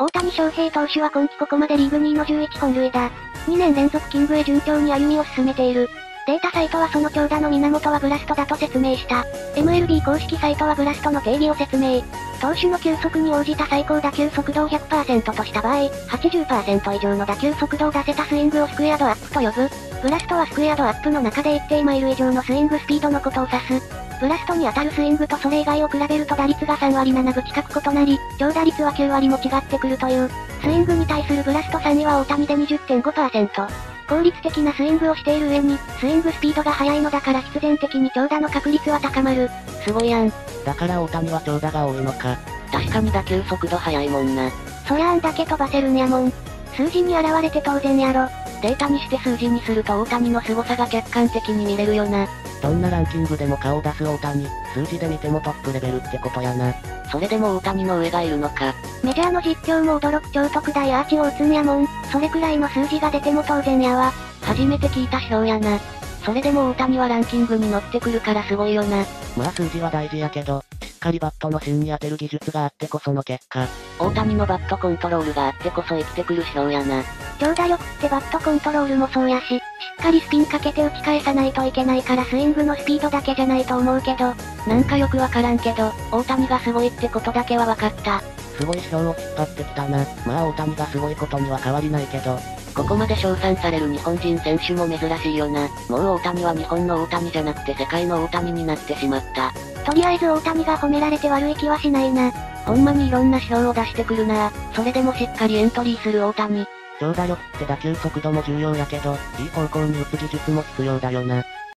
大谷翔平投手は今季ここまでリーグ2位の11本塁打。2年連続キングへ順調に歩みを進めている。データサイトはその長打の源はブラストだと説明した。MLB 公式サイトはブラストの定義を説明。投手の球速に応じた最高打球速度を100%とした場合、80%以上の打球速度を出せたスイングをスクエアドアップと呼ぶ。ブラストはスクエアドアップの中で一定マイル以上のスイングスピードのことを指す。ブラストに当たるスイングとそれ以外を比べると打率が3割7分近く異なり、長打率は9割も違ってくるという。スイングに対するブラスト3位は大谷で20.5%。効率的なスイングをしている上に、スイングスピードが速いのだから必然的に長打の確率は高まる。すごいやん。だから大谷は長打が多いのか。確かに打球速度速いもんな。そりゃあんだけ飛ばせるんやもん。数字に現れて当然やろ。データにして数字にすると大谷の凄さが客観的に見れるよな。どんなランキングでも顔を出す大谷、数字で見てもトップレベルってことやな。それでも大谷の上がいるのか。メジャーの実況も驚く超特大アーチを打つんやもん。それくらいの数字が出ても当然やわ。初めて聞いた表やな。それでも大谷はランキングに乗ってくるからすごいよな。まあ数字は大事やけど、かりバットの芯に当てる技術があってこその結果。大谷のバットコントロールがあってこそ生きてくる表やな。長打力ってバットコントロールもそうやし、しっかりスピンかけて打ち返さないといけないからスイングのスピードだけじゃないと思うけど、なんかよくわからんけど、大谷がすごいってことだけはわかった。すごい賞を引っ張ってきたな。まあ大谷がすごいことには変わりないけど、ここまで称賛される日本人選手も珍しいよな。もう大谷は日本の大谷じゃなくて世界の大谷になってしまった。とりあえず大谷が褒められて悪い気はしないな。ほんまにいろんな賞を出してくるなそれでもしっかりエントリーする大谷。長打力って打球速度も重要やけど、いい方向に打つ技術も必要だよな。